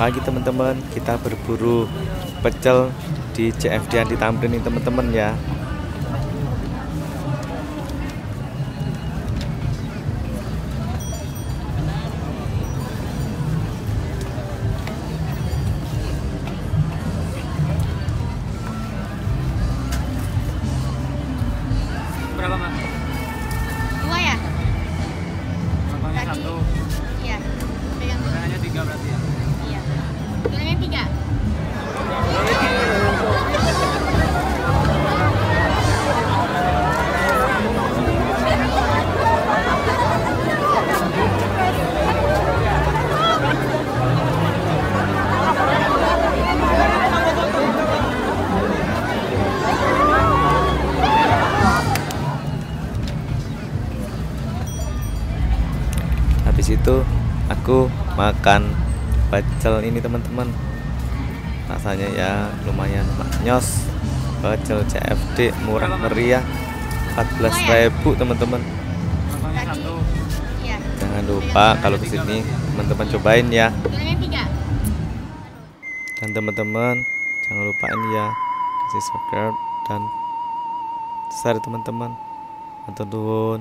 pagi teman-teman kita berburu pecel di CFD Anti Tamrin ini teman-teman ya Berapa mbak? Dua ya? Satu, Iya. Pegang tiga itu aku makan pecel ini teman-teman. Rasanya ya lumayan maknyos pecel CFD murah meriah 14.000 teman-teman Contohnya Kaki. satu, Iya. jangan lupa kalau ke sini teman-teman cobain ya. Dan teman-teman jangan lupain ya. Kasih subscribe dan share teman-teman. Matur nuwun